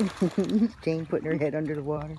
Jane putting her head under the water.